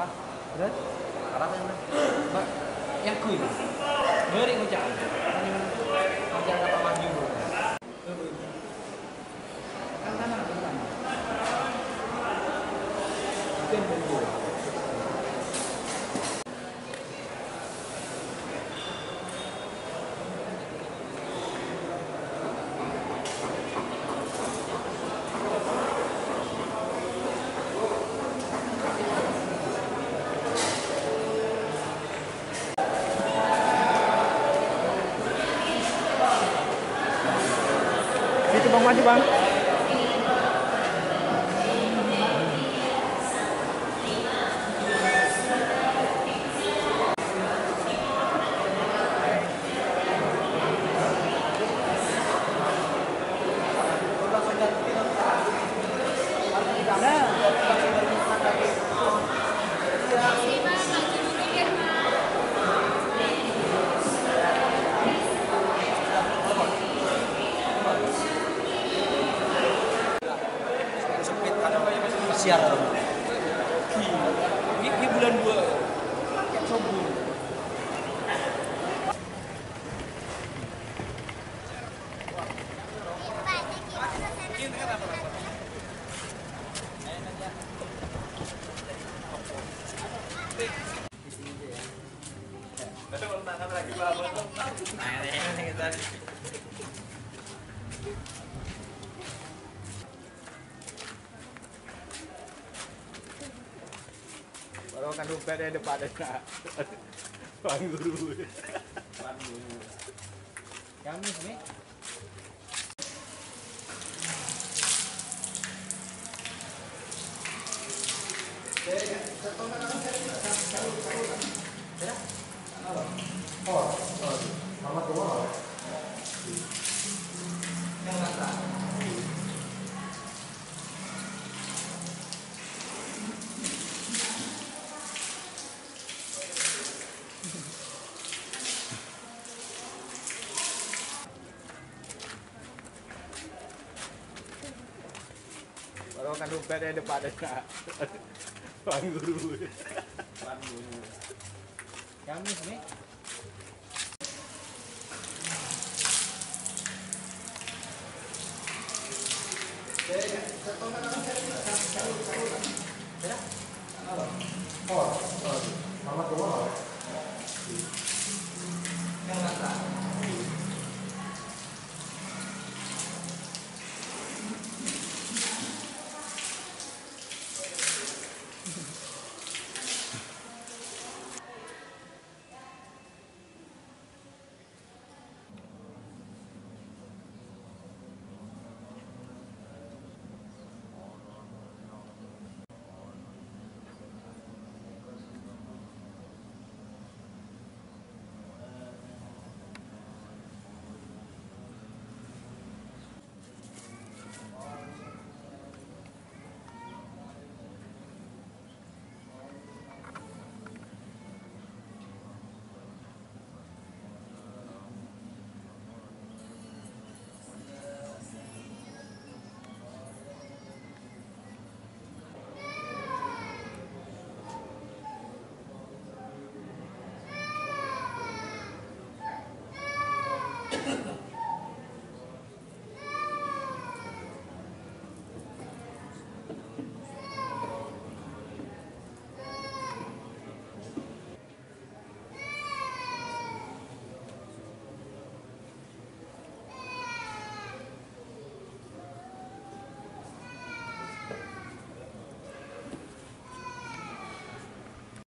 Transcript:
Arah, Terus arah yang Mbak, yang kuy. Beri ngucap. kerja apa maju. Kan kanan kan kanan. Itu yang berbeda. Situ bang maju bang. Sempit ada siar. Ini bulan dua. Kan dompet di depan ada nak. Bang guru. Kamis nih. Baru kan dompet di depan ada nak. Bang guru. Kamis nih. Oh,